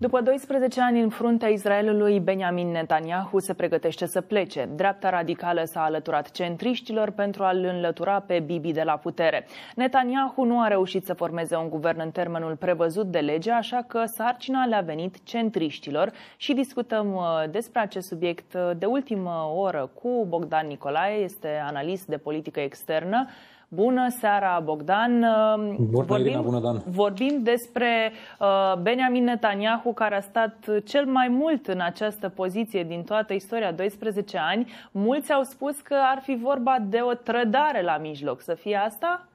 După 12 ani în fruntea Israelului, Benjamin Netanyahu se pregătește să plece. Dreapta radicală s-a alăturat centriștilor pentru a-l înlătura pe Bibi de la putere. Netanyahu nu a reușit să formeze un guvern în termenul prevăzut de lege, așa că sarcina le-a venit centriștilor și discutăm uh, despre acest subiect uh, de ultimă oră cu Bogdan Nicolae, este analist de politică externă. Bună seara, Bogdan! Bună, vorbim, Irina, bună, Dan! Vorbim despre uh, Benjamin Netanyahu, care a stat cel mai mult în această poziție din toată istoria, 12 ani. Mulți au spus că ar fi vorba de o trădare la mijloc. Să fie asta?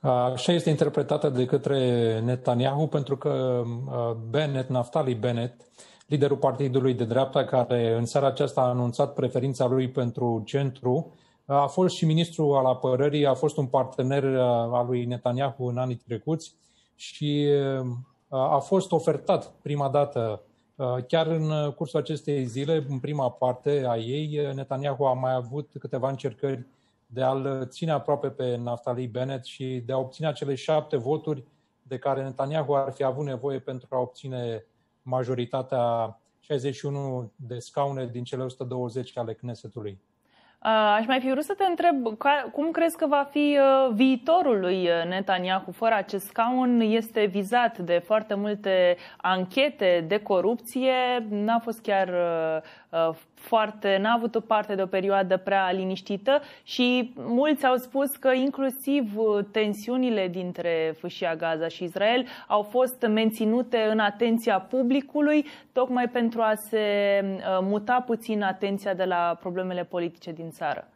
Așa este interpretată de către Netanyahu, pentru că uh, Bennett, Naftali Bennett, liderul partidului de dreapta, care în seara aceasta a anunțat preferința lui pentru centru, a fost și ministru al apărării, a fost un partener uh, al lui Netanyahu în anii trecuți și uh, a fost ofertat prima dată uh, Chiar în cursul acestei zile, în prima parte a ei, Netanyahu a mai avut câteva încercări de a-l ține aproape pe Naftali Bennett și de a obține acele șapte voturi de care Netanyahu ar fi avut nevoie pentru a obține majoritatea 61 de scaune din cele 120 ale Knesetului. Aș mai fi vrut să te întreb, cum crezi că va fi uh, viitorul lui uh, Netanyahu fără acest scaun? Este vizat de foarte multe anchete de corupție, n-a fost chiar uh, foarte, n-a avut o parte de o perioadă prea liniștită și mulți au spus că inclusiv tensiunile dintre fâșia Gaza și Israel au fost menținute în atenția publicului, tocmai pentru a se muta puțin atenția de la problemele politice din țară.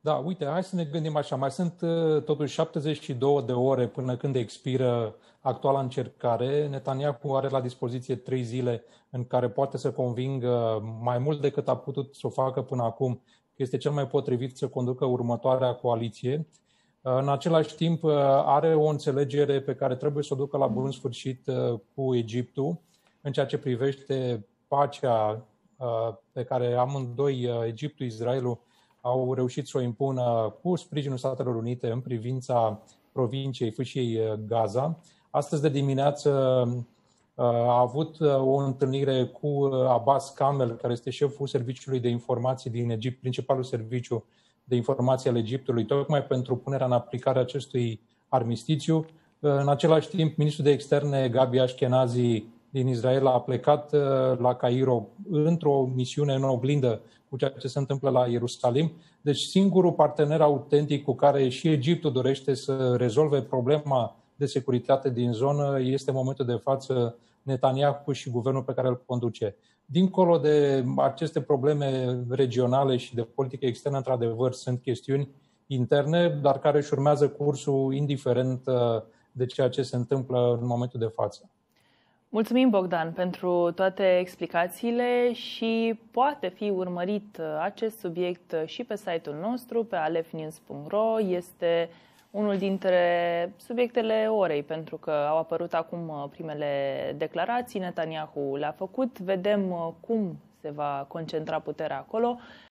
Da, uite, hai să ne gândim așa. Mai sunt uh, totuși 72 de ore până când expiră actuala încercare. Netanyahu are la dispoziție trei zile în care poate să convingă mai mult decât a putut să o facă până acum că este cel mai potrivit să conducă următoarea coaliție. Uh, în același timp, uh, are o înțelegere pe care trebuie să o ducă la bun sfârșit cu Egiptul în ceea ce privește pacea pe care amândoi, Egiptul, Israelul, au reușit să o impună cu sprijinul Statelor Unite în privința provinciei Fâșiei uh, Gaza. Astăzi de dimineață uh, a avut uh, o întâlnire cu Abbas Kamel, care este șeful Serviciului de Informații din Egipt, principalul serviciu de informații al Egiptului, tocmai pentru punerea în aplicare acestui armistițiu. În același timp, ministrul de externe Gabi Ashkenazi din Israel a plecat la Cairo într-o misiune în oglindă cu ceea ce se întâmplă la Ierusalim. Deci singurul partener autentic cu care și Egiptul dorește să rezolve problema de securitate din zonă este în momentul de față Netanyahu și guvernul pe care îl conduce. Dincolo de aceste probleme regionale și de politică externă, într-adevăr, sunt chestiuni interne, dar care își urmează cursul indiferent uh, de ceea ce se întâmplă în momentul de față. Mulțumim, Bogdan, pentru toate explicațiile și poate fi urmărit uh, acest subiect uh, și pe site-ul nostru, pe alefnews.ro. Este unul dintre subiectele orei, pentru că au apărut acum uh, primele declarații, Netanyahu le-a făcut, vedem cum se va concentra puterea acolo